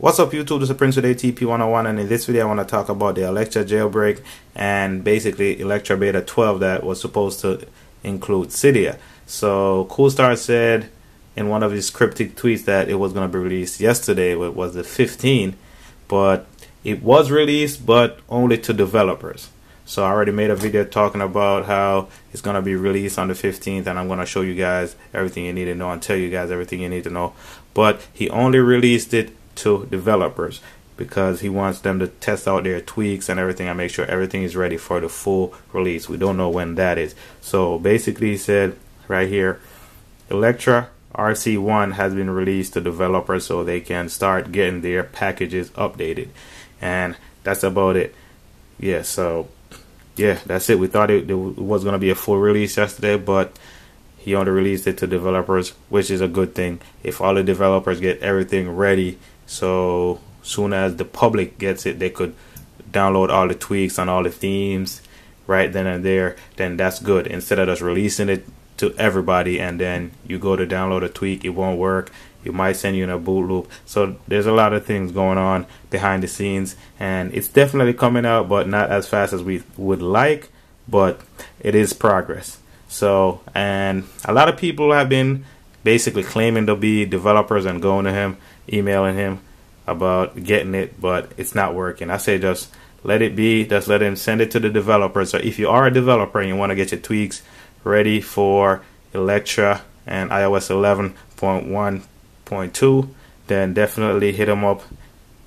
What's up YouTube, this is Prince with ATP101 and in this video I want to talk about the Electra jailbreak and basically Electra Beta 12 that was supposed to include Cydia. So Coolstar said in one of his cryptic tweets that it was going to be released yesterday, it was the 15th, but it was released but only to developers. So I already made a video talking about how it's going to be released on the 15th and I'm going to show you guys everything you need to know and tell you guys everything you need to know. But he only released it to developers because he wants them to test out their tweaks and everything and make sure everything is ready for the full release. We don't know when that is. So basically, he said right here Electra RC1 has been released to developers so they can start getting their packages updated. And that's about it. Yeah, so yeah, that's it. We thought it, it was going to be a full release yesterday, but he only released it to developers, which is a good thing. If all the developers get everything ready so soon as the public gets it, they could download all the tweaks on all the themes right then and there. Then that's good. Instead of just releasing it to everybody and then you go to download a tweak, it won't work. It might send you in a boot loop. So there's a lot of things going on behind the scenes, and it's definitely coming out, but not as fast as we would like. But it is progress. So, and a lot of people have been basically claiming to be developers and going to him emailing him about getting it, but it's not working. I say just let it be. Just let him send it to the developer. So if you are a developer and you want to get your tweaks ready for Electra and iOS 11.1.2, then definitely hit him up.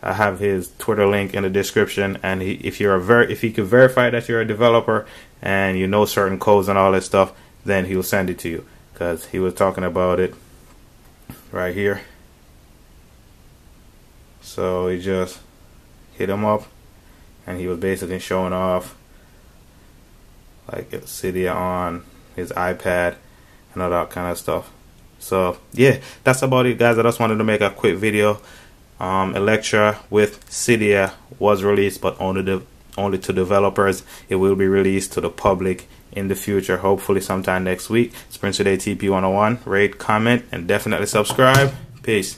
I have his Twitter link in the description, and he, if you're a ver- if he can verify that you're a developer and you know certain codes and all that stuff, then he'll send it to you because he was talking about it right here. So he just hit him up and he was basically showing off like Cydia on his iPad and all that kind of stuff. So yeah, that's about it guys. I just wanted to make a quick video. Um, Electra with Cydia was released but only the only to developers. It will be released to the public in the future, hopefully sometime next week. It's Prince with ATP 101. Rate, comment, and definitely subscribe. Peace.